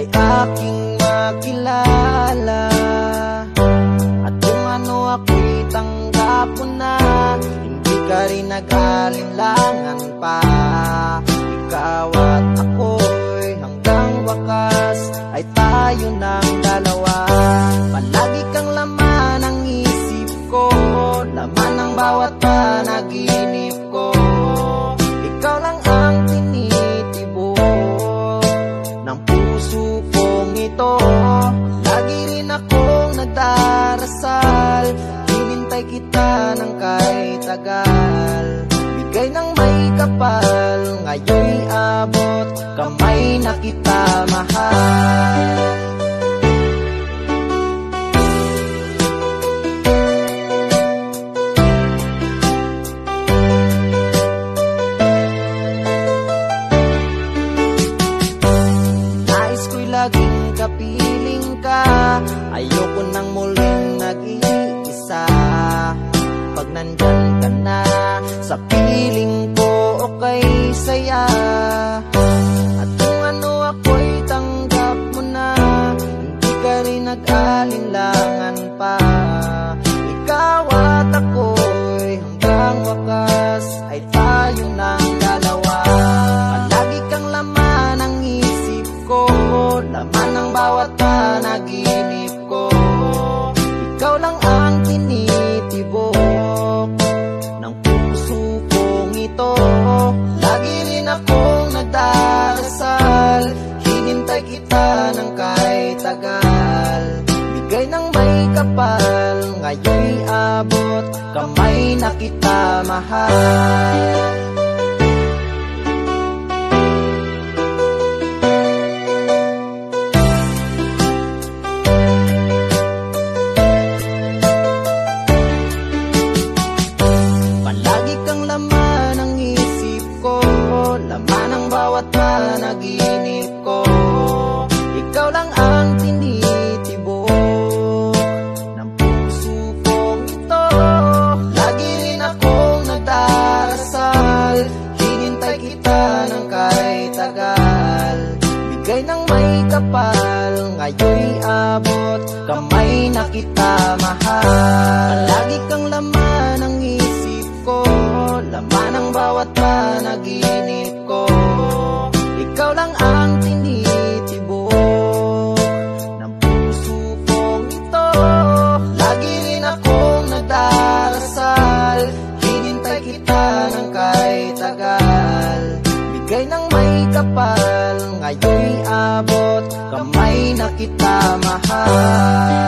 ay aking makilala. At kung ano ako'y tanggap mo na Hindi ka rin nag-alinlangan pa. Ikaw at ako'y hanggang wakas Ay tayo ng dalawa. Nagdarasal Hinintay kita ng kay tagal. Bigay ng may kapal Ngayon'y abot Kamay na kita mahal. Laging Ayoko nang muling nag-iisa. Pag nandyan ka na Sa piling bawat panaginip ko. Ikaw lang ang tinitibok Ng puso kong ito. Lagi rin akong nagdarasal Hinintay kita ng kahit tagal. Bigay ng may kapal Ngayon'y abot Kamay na kita mahal panaginip ko. Ikaw lang ang tinitibok Ng puso kong ito. Lagi rin akong nagdarasal Hinintay kita ng kahit tagal. Bigay ng may kapal Ngayon'y abot Kamay na kita mahal. Palagi kang laman ng isip ko Laman ng bawat panaginip kahit tagal. Bigay ng may kapal Ngayon'y abot. Kamay na kita mahal